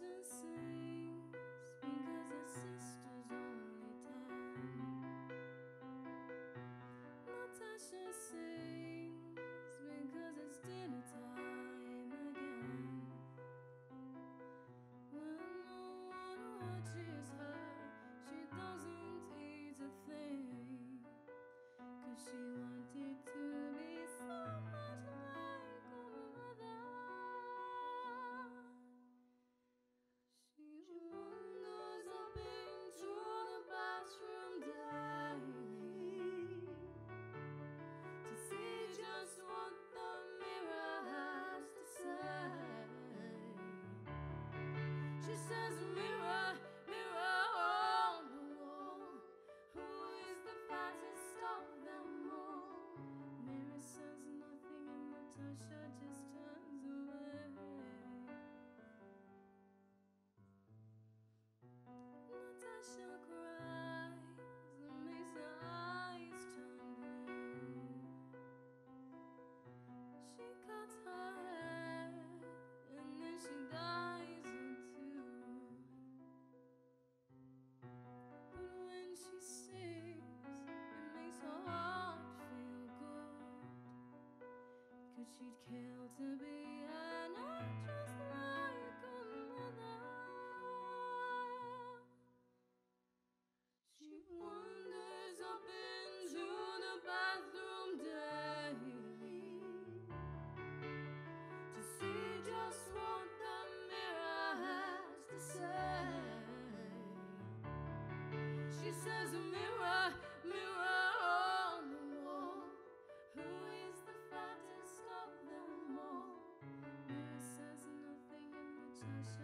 Natasha and she'd kill to be fattest